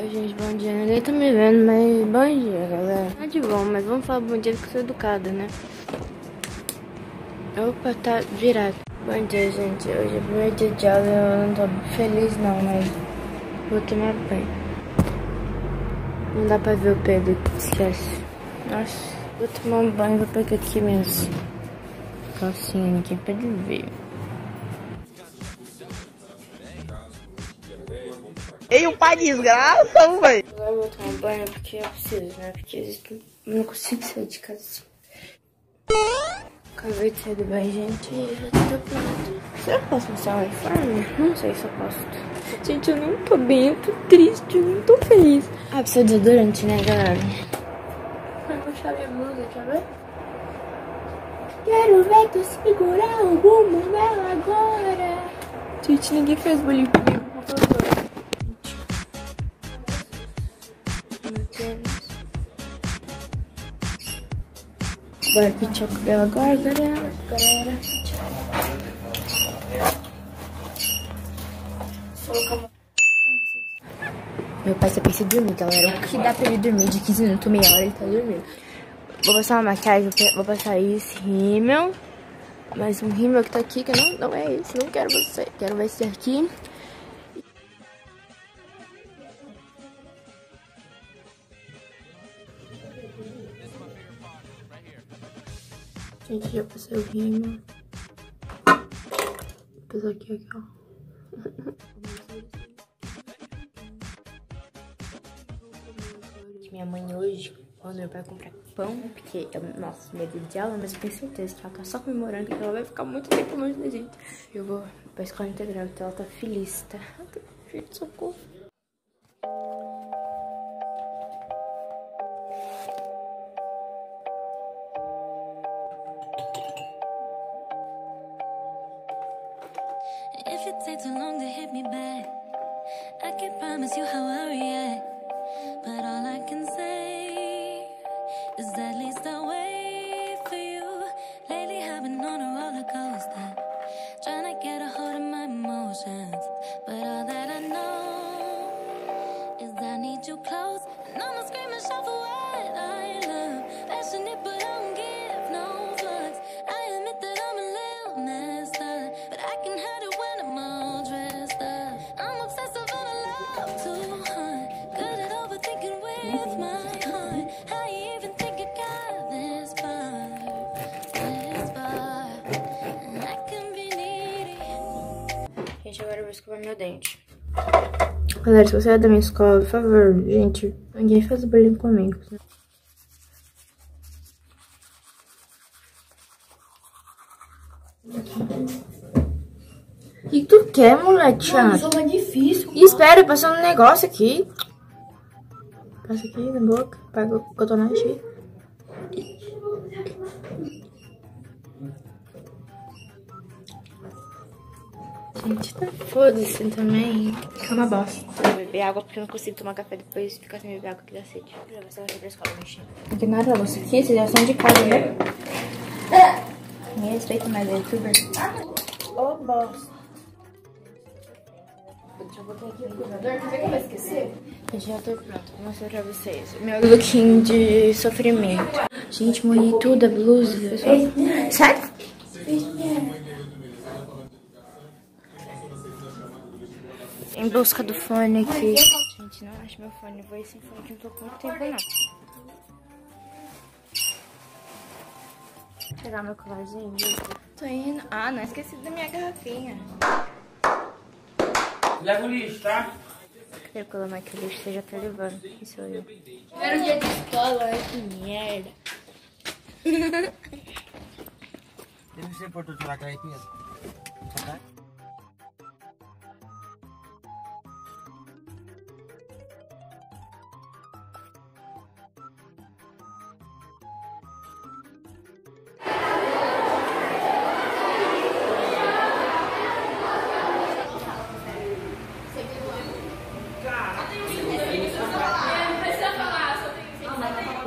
Oi, gente, bom dia. Ninguém tá me vendo, mas bom dia, galera. Tá de bom, mas vamos falar bom dia porque eu sou educada, né? Opa, tá virado. Bom dia, gente. Hoje é o primeiro dia de aula eu não tô feliz, não, mas vou tomar banho. Não dá pra ver o Pedro, esquece. Nossa, vou tomar um banho e vou pegar aqui minhas calcinhas aqui pra ele ver. Ei, o pai desgraça, velho. Agora eu vou tomar banho porque eu preciso, né? Porque eu não consigo sair de casa assim. Acabei de sair do banho, gente, e já tô pronto. Será que eu posso mostrar o uniforme? Não sei se eu posso. Gente, eu não tô bem, eu tô triste, eu não tô feliz. Ah, precisa de desodorante, né, galera? Vai puxar minha blusa, quer ver? Quero ver tu segurar o bumbum dela agora. Gente, ninguém fez bullying comigo, Deus. Bora pentear o cabelo agora, galera. Meu pai só pensa em dormir, galera. O que dá pra ele dormir de 15 minutos, meia hora, ele tá dormindo. Vou passar uma maquiagem, vou passar esse rímel. Mais um rímel que tá aqui, que não, não é esse, não quero você. Quero esse aqui. Gente, já passei o rímel. Vou passar aqui, aqui, ó. Minha mãe hoje, quando meu pai comprar pão, porque, eu, nossa, medo de aula, mas eu tenho certeza que ela tá só comemorando, que ela vai ficar muito tempo longe da gente. Eu vou pra escola integral, então ela tá feliz, tá? Gente, socorro. Takes too long to hit me back, I can't promise you how I react. But all I can say is at least I wait for you. Lately, I've been on a Gente, agora eu vou escovar meu dente. Galera, se você é da minha escola, por favor, gente, ninguém faz bullying comigo. O que tu quer, moleque chato? Isso é difícil. E espera, passando um negócio aqui. Passa aqui na boca, pega o cotonete. Gente, tá foda-se também. É uma bosta. Vou beber água porque eu não consigo tomar café depois e ficar sem beber água que dá sede. Já vai ser pra escola, gente. Ignora você aqui, vocês já são de casa, né? Ninguém respeita mais a youtuber. Ô, bosta. Deixa eu botar aqui o computador, quer ver que eu vou esquecer? Gente, já tô pronto, vou mostrar pra vocês. Meu lookinho de sofrimento. Gente, molhei tudo a blusa, pessoal. Sério? Em busca do fone aqui. Gente, não acho meu fone. Vou ir sem fone que não tô com muito tempo, não. Vou pegar meu colarzinho. Tô indo. Ah, não esqueci da minha garrafinha. Leva o lixo, tá? Cadê o colar que o lixo você já tá levando? Que sou eu. Primeiro dia de escola, ai que merda. Deve ser importante falar com aí, Pedro. Tá?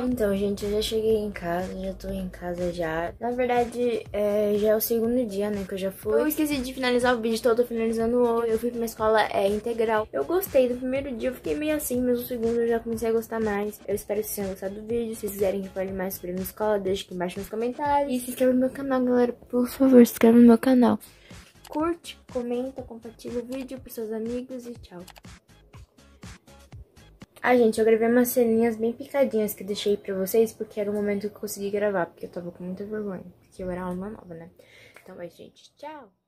Então, gente, eu já cheguei em casa, já tô em casa já. Na verdade, é, já é o segundo dia, né, que eu já fui. Eu esqueci de finalizar o vídeo, então eu tô finalizando hoje. Eu fui pra uma escola é, integral. Eu gostei do primeiro dia, eu fiquei meio assim, mas o segundo eu já comecei a gostar mais. Eu espero que vocês tenham gostado do vídeo. Se vocês quiserem que eu fale mais sobre a minha escola, deixe aqui embaixo nos comentários. E se inscreva no meu canal, galera. Por favor, se inscreva no meu canal. Curte, comenta, compartilha o vídeo pros seus amigos e tchau. Ah, gente, eu gravei umas ceninhas bem picadinhas que deixei pra vocês, porque era o momento que eu consegui gravar, porque eu tava com muita vergonha, porque eu era uma nova, né? Então é, gente, tchau!